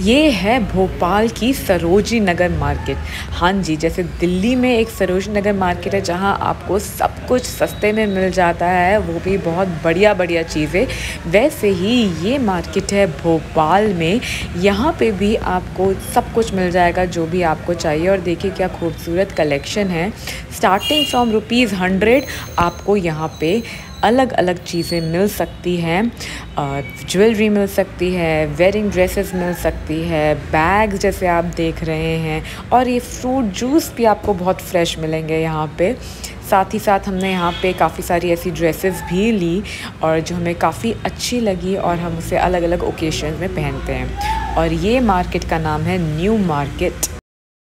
ये है भोपाल की सरोजी नगर मार्केट। हाँ जी, जैसे दिल्ली में एक सरोजी नगर मार्केट है, जहाँ आपको सब कुछ सस्ते में मिल जाता है, वो भी बहुत बढ़िया बढ़िया चीज़ें। वैसे ही ये मार्केट है भोपाल में, यहाँ पे भी आपको सब कुछ मिल जाएगा, जो भी आपको चाहिए। और देखिए क्या खूबसूरत कलेक्शन है। स्टार्टिंग फ्रॉम रुपीज़ हंड्रेड आपको यहाँ पे अलग अलग चीज़ें मिल सकती हैं। ज्वेलरी मिल सकती है वेडिंग ड्रेसेस मिल सकती है बैग जैसे आप देख रहे हैं और ये फ्रूट जूस भी आपको बहुत फ्रेश मिलेंगे यहाँ पे। साथ ही साथ हमने यहाँ पे काफ़ी सारी ऐसी ड्रेसेस भी ली और जो हमें काफ़ी अच्छी लगी और हम उसे अलग अलग ओकेशन में पहनते हैं। और ये मार्केट का नाम है न्यू मार्केट